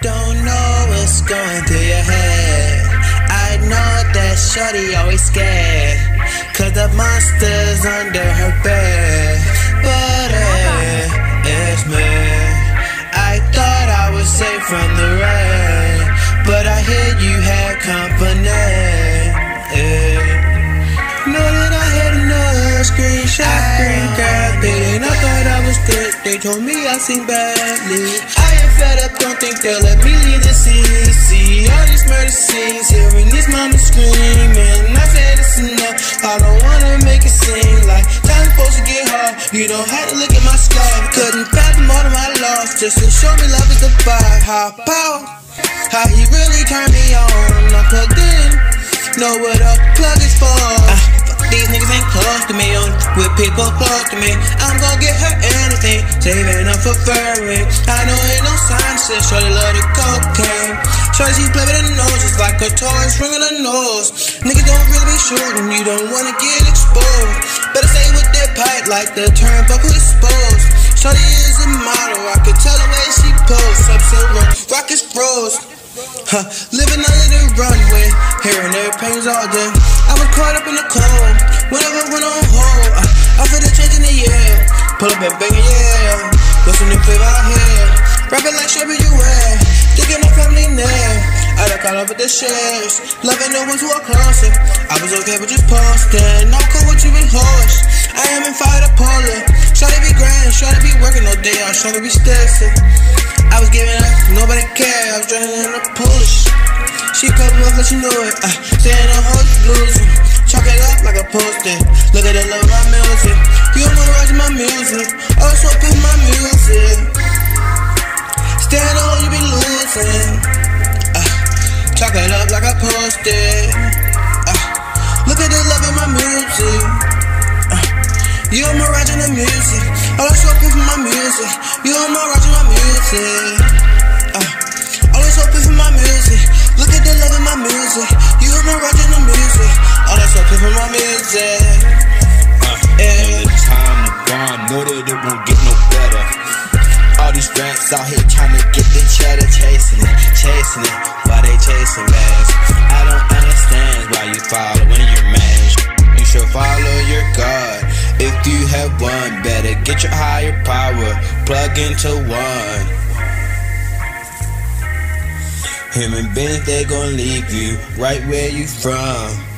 Don't know what's going through your head. I know that Shorty always scared. Cause the monster's under her bed. But eh, it's me. I thought I was safe from the rain. But I hear you had company. Eh. Know that I had another screenshot, screen They told me I sing badly. I am fed up, don't think they'll let me leave the scene. See all these murder scenes, hearing these mamas screaming. I said it's enough, I don't wanna make it seem like time's supposed to get hard. You don't have to look at my scars, couldn't fathom all of my loss. Just to show me love is the vibe, how power, how he really turned me on. I plugged in, know what a plug is for. These niggas ain't close to me, on with people close to me. I'm gon' get her anything, saving up for furry. I know ain't no sign, said shorty love the cocaine. Shorty she play with her nose, just like a toy ringing her nose. Niggas don't really be shooting, you don't wanna get exposed. Better stay with that pipe like the turnbuckle exposed. Shorty is a model, I could tell the way she pose. Up low, rockets froze. Huh, living under the runway, hearing their pains all day. I was caught up in the whenever went on hold. I, feel the change in the air, pull up and bang it, yeah. What's some new flavor out here? Rapping like Shabby, you wear. Thinking of family name. I done caught up with the shares. Loving the ones who are closer. I was okay with just posting. No cool with you and horse. I am in fire to pull it. Try to be grand, try to be working all day. I'm trying to be stressing. I was giving up, nobody cared. I was drowning in the Polish. She cut me off, let you know it. Uh, saying the whole losing. Chalk it up like a poster. Look at the love of my music. You memorize my music. Oh, so pick my music. Stand on, you be losing. Uh, chalk it up like a poster. Uh, look at the love in my music. Uh, you memorize the music. Oh, so pick my music. You memorize my music. Uh, always hoping for my music. Look at the love in my music. You hear me rocking the music. Always hoping for my music. Uh, Yeah. the time to bomb, know that it won't get no better. All these rats out here trying to get the cheddar, chasing it, chasing it. Why they chasing bags? I don't understand why you following get your higher power, plug into one. Human beings, they gon' leave you right where you from.